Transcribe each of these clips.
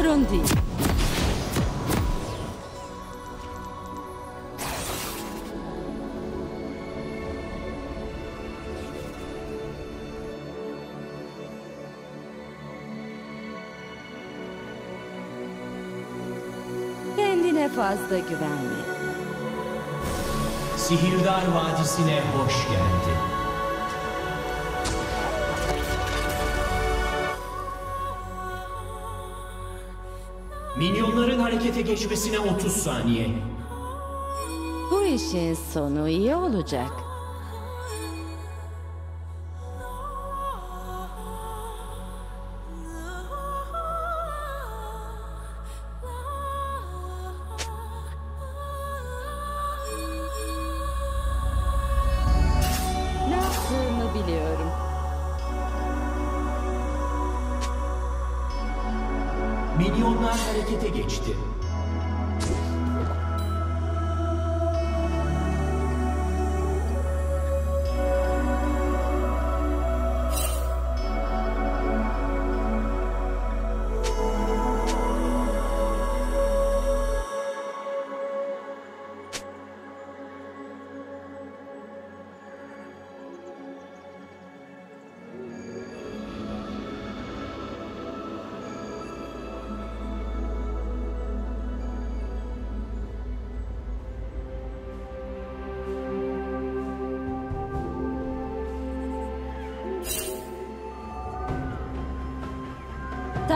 Sorun değil. Kendine fazla güvenme. Sihirdar Vadisi'ne hoş geldin. Harekete geçmesine 30 saniye. Bu işin sonu iyi olacak.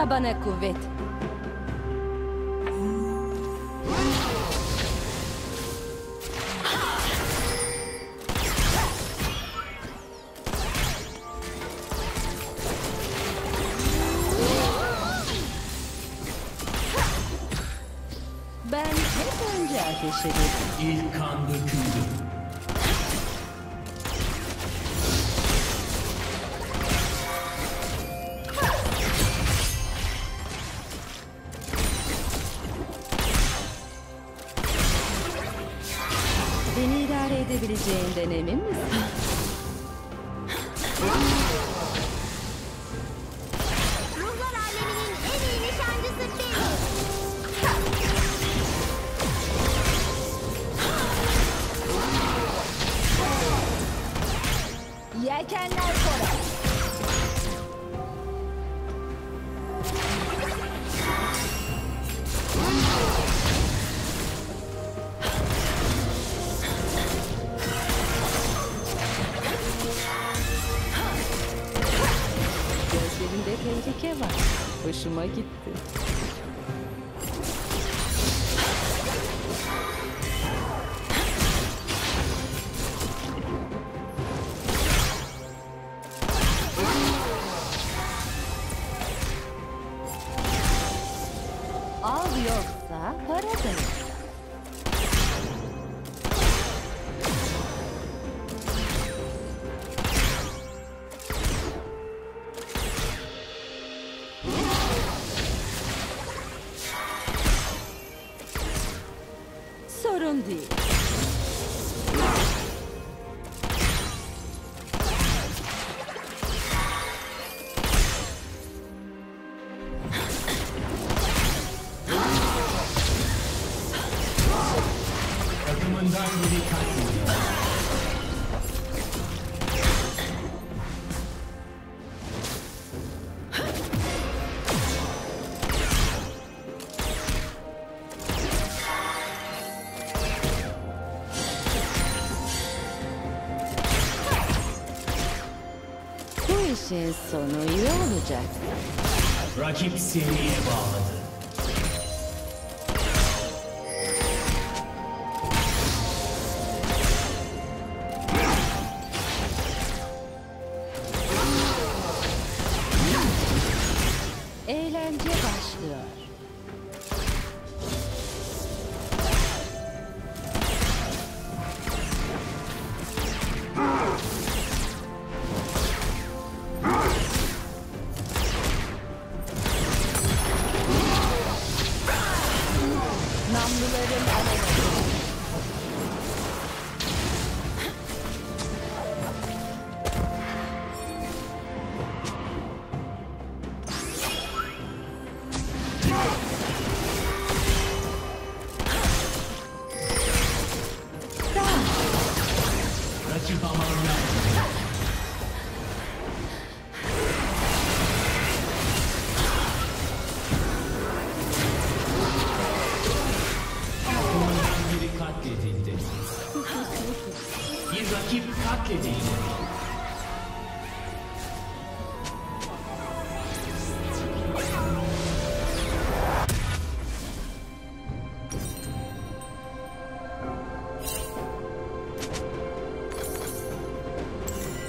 Tabana kuvvet. Edebileceğinden emin misin? Ruhlar aleminin en iyi nişancısı benim. Yelkenler işin sonu iyi olacak. Rakip seriye bağladı.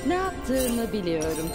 Ne yaptığımı biliyorum.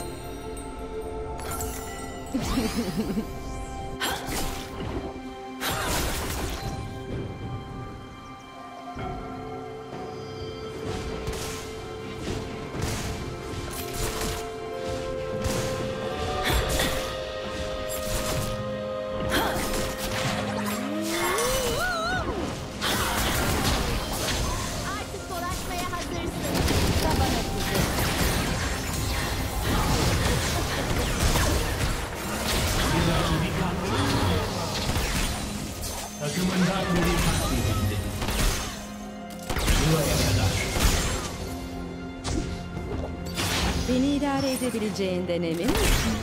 İdare edebileceğinden emin misin?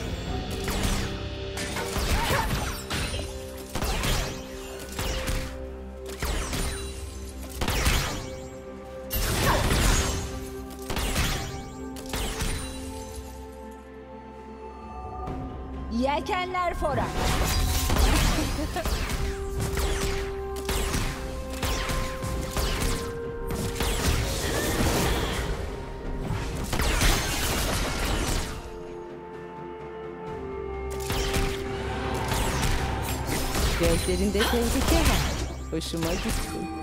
Yelkenler fora. Gözlerinde tehlike var. Hoşuma gitti.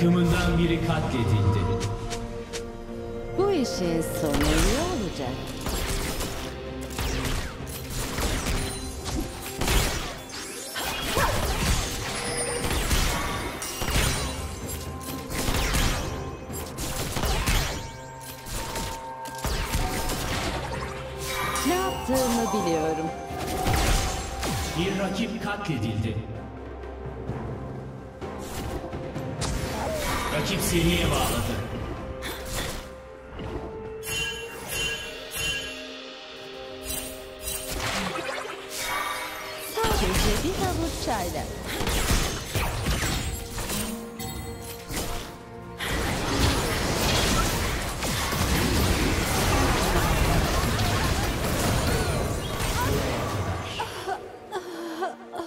Takımından biri katledildi. Bu işin sonu iyi olacak. Seriye bağladı. Sadece bir havuç çayla.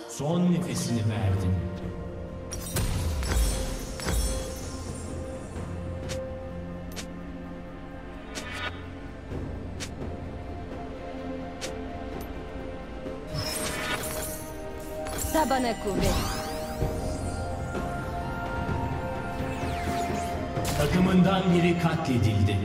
Son nefesini verdin. Tabana kuvvet. Takımından biri katledildi.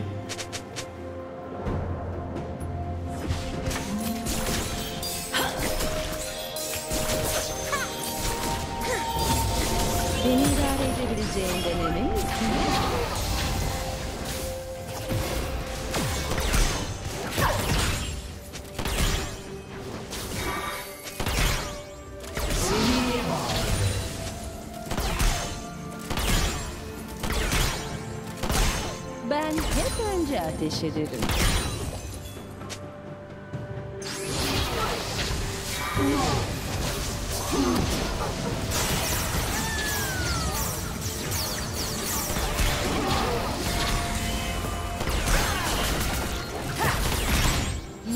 Önce ateş ederim.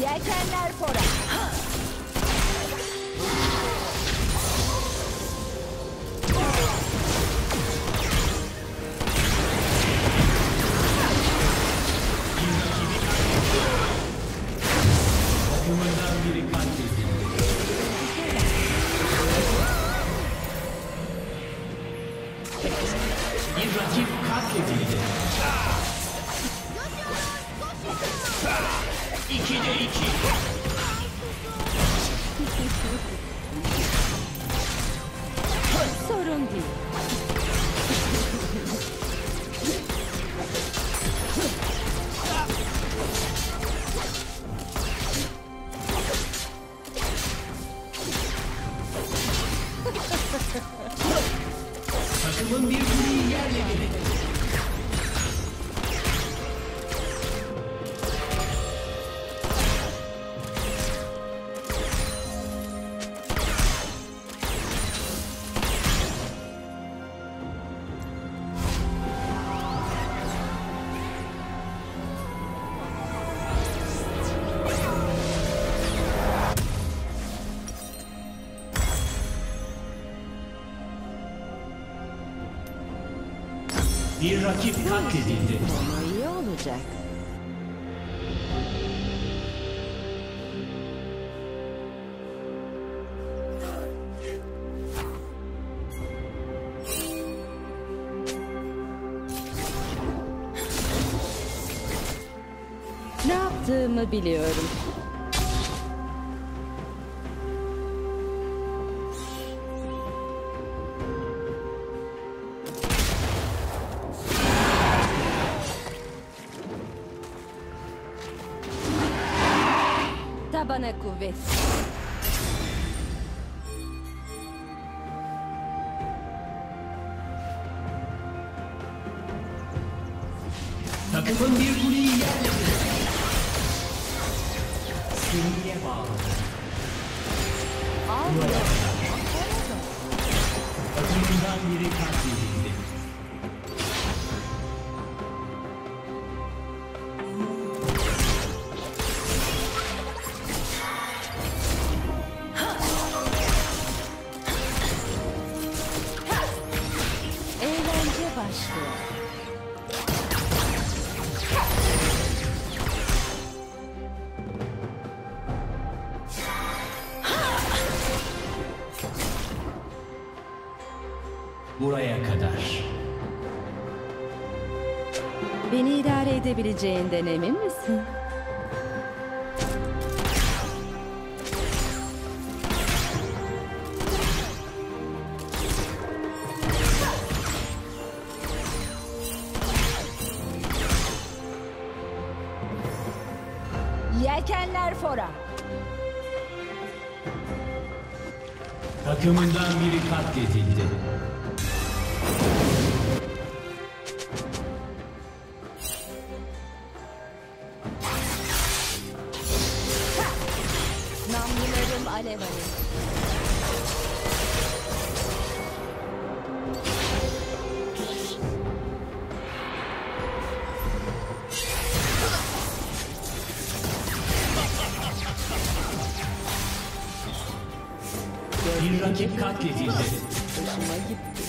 Yelkenler fora. Bir rakip katledildi. Ama iyi olacak. Ne yaptığımı biliyorum. life. buraya kadar. Beni idare edebileceğinden emin misin? Bir rakip katledildi. Hoşuma gitti.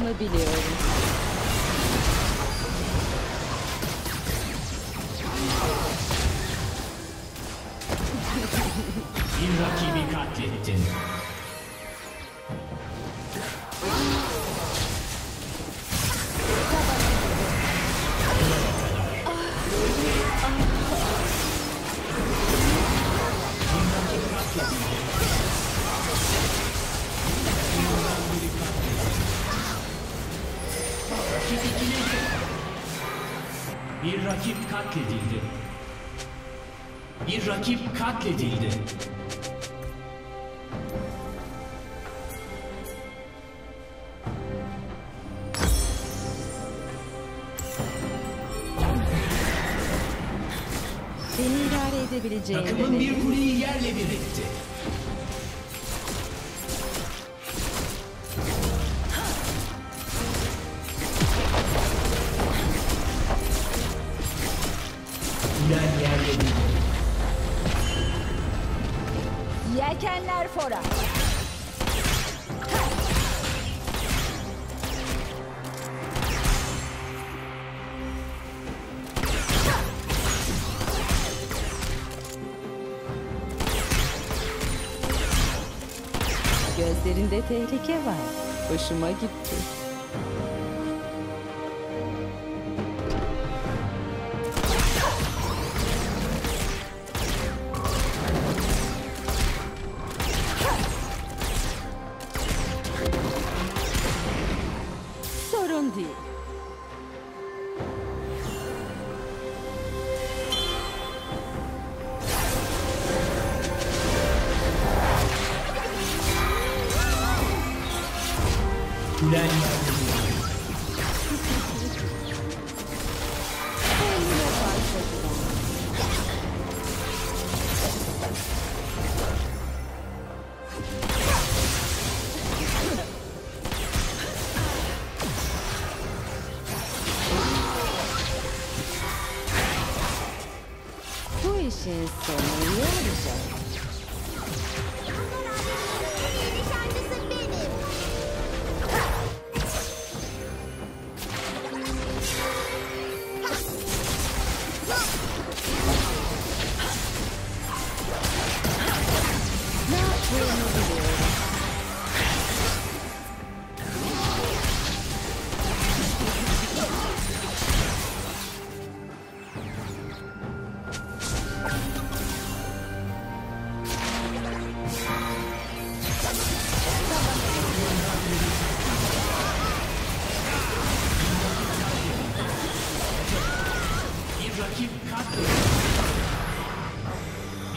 Yaptığımı biliyorum. Bir rakibi katlettin. Katledildi. Beni idare edebileceğin Takımın bir kuleyi yerle bir etti. Kulen yerle bir. Yelkenler fora. Gözlerinde tehlike var. Hoşuma gitti.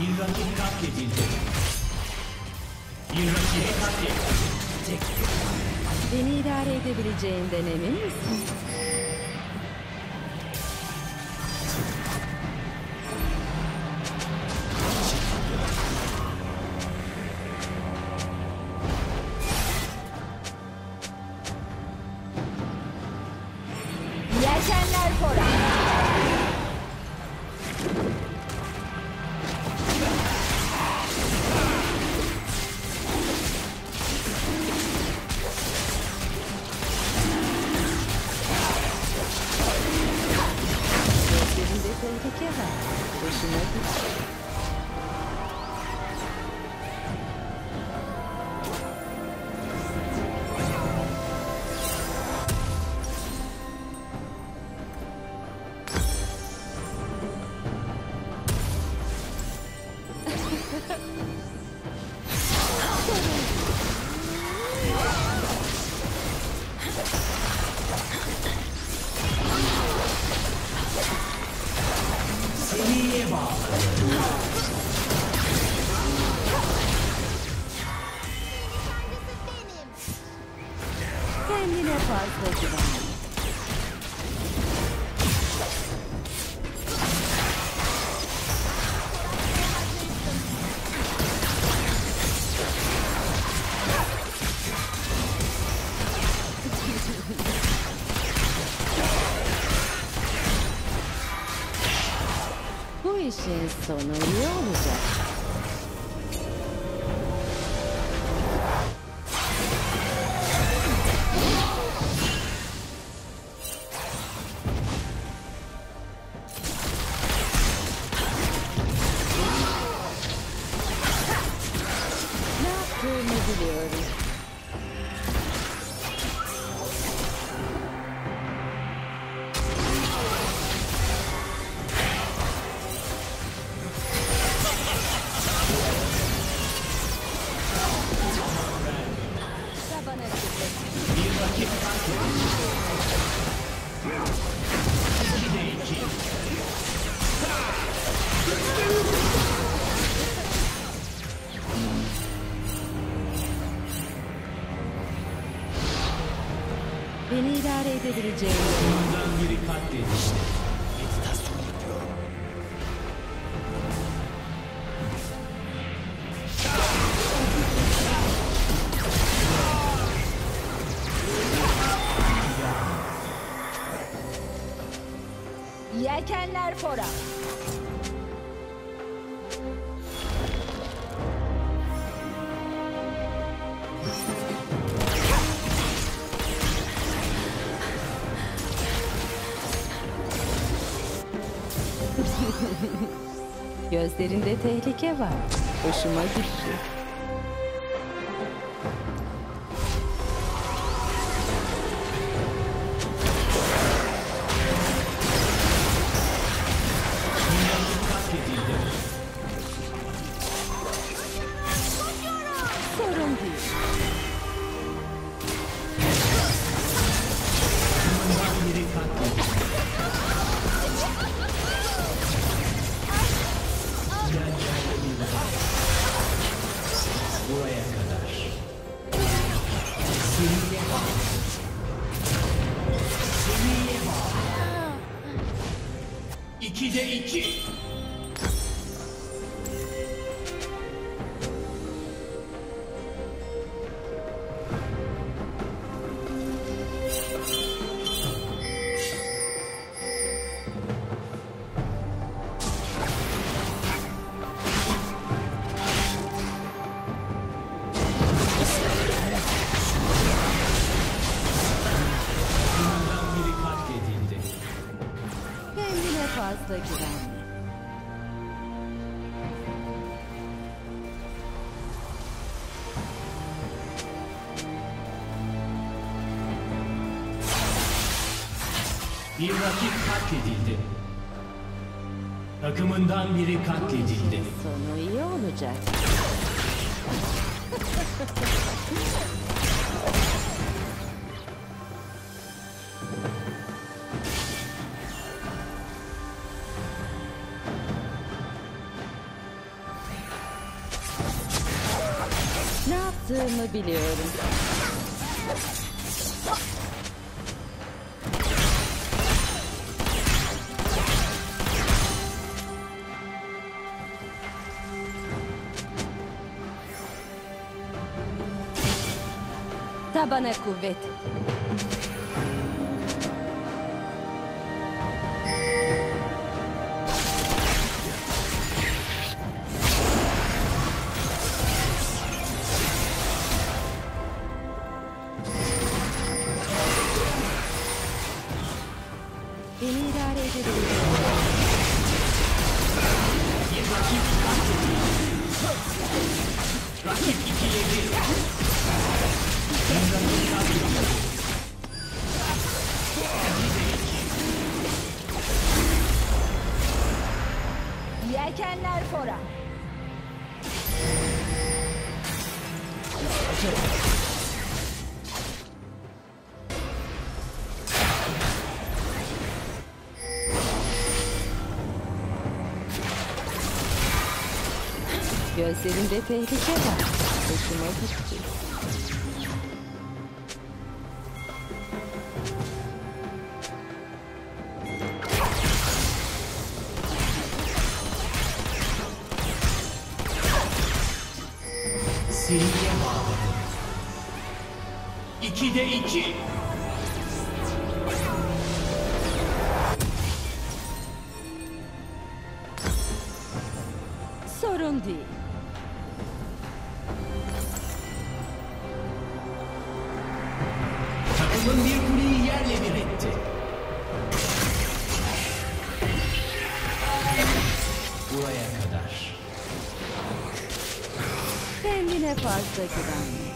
Bir rakip katledildi. Bir rakibi katledildi. Beni idare edebileceğinden emin misin? İşin sonu iyi olacak. edebileceğim. Rampaging. Gözlerinde tehlike var. Hoşuma gitti. Bir rakip katledildi. Takımından biri katledildi. Sonu iyi olacak. Ne yaptığımı biliyorum. Шабана Кувет. Gözlerinde tehlike var. Hoşuma gitti. Kendine fazla güvenme.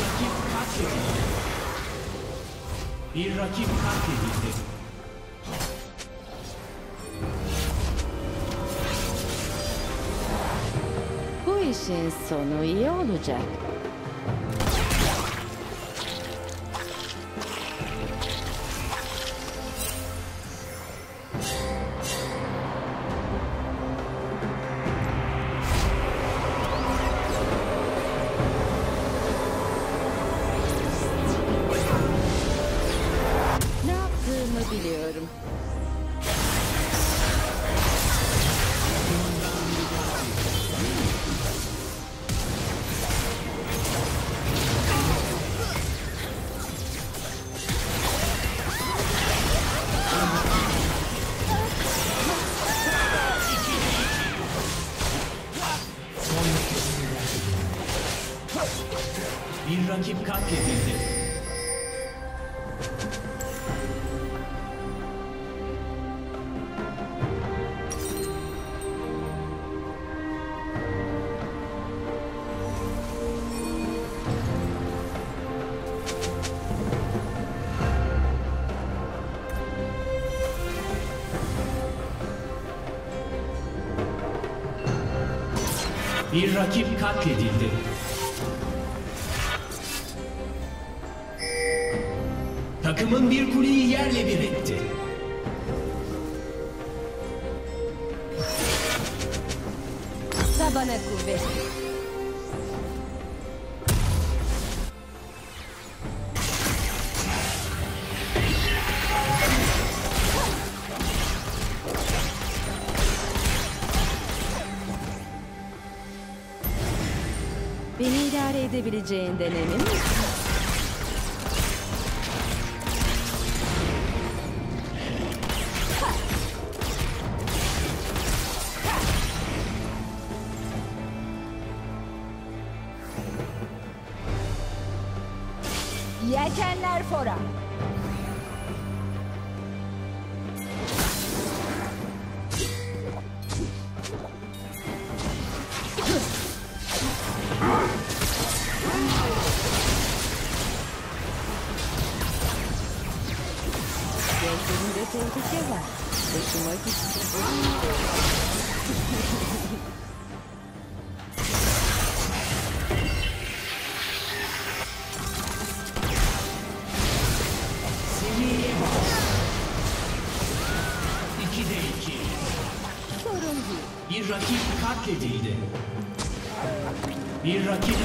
Rakip katledildi. Bir rakip katledildi. Bu işin sonu iyi olacak. Bir rakip katledildi. Bir rakip katledildi. Beni idare edebileceğinden emin misin? Bir rakip.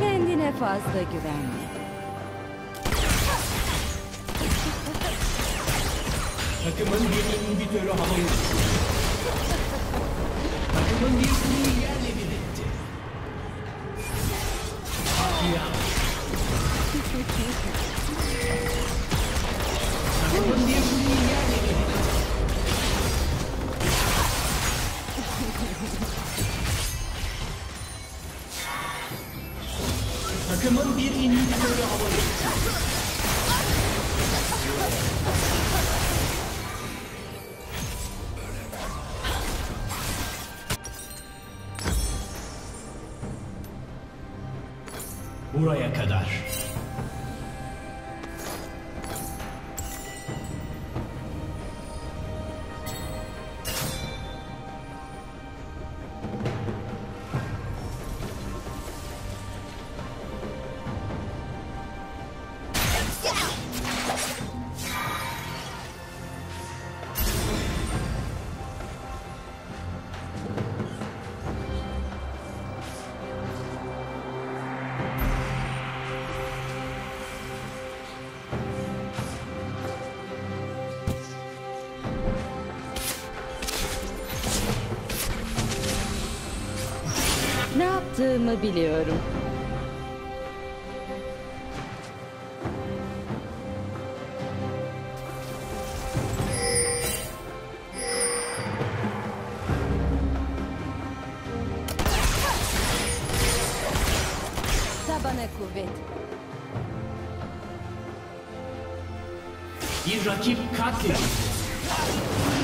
Kendine fazla güvenme. Takımın bir inhibitörü havaya. Takımın bir kuleyi Takımın bir yaptığımı biliyorum. Tabana kuvvet. Bir rakip katledildi.